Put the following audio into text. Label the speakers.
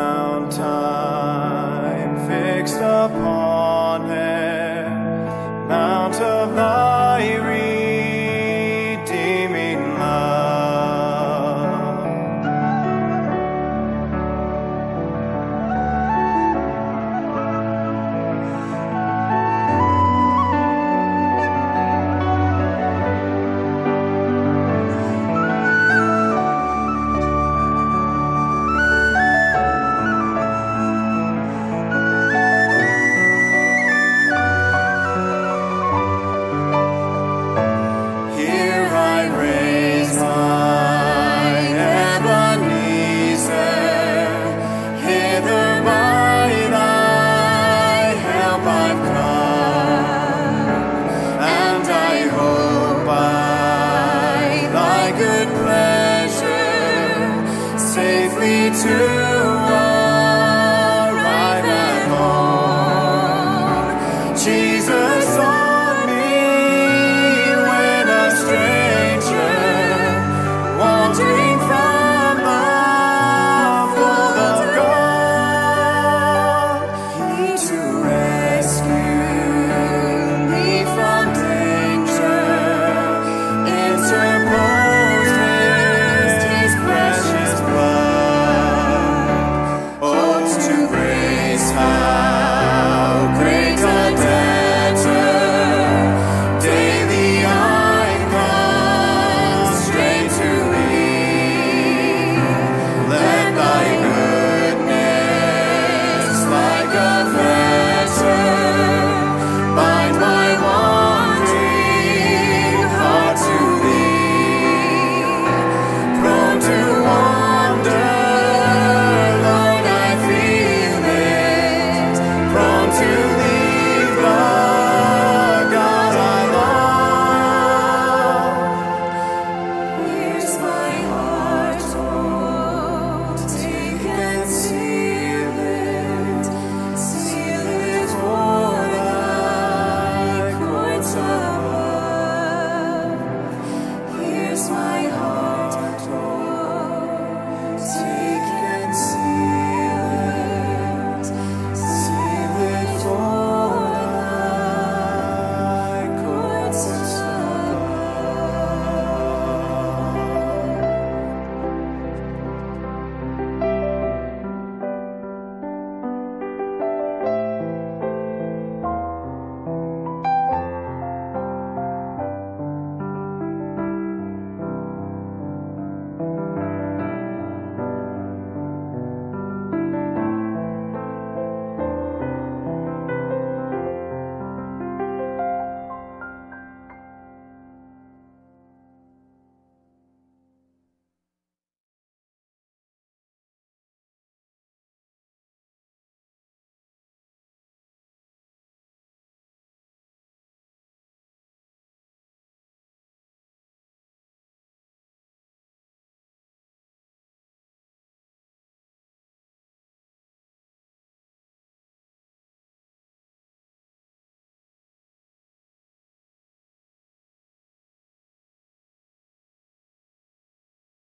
Speaker 1: the mountain fixed upon me too.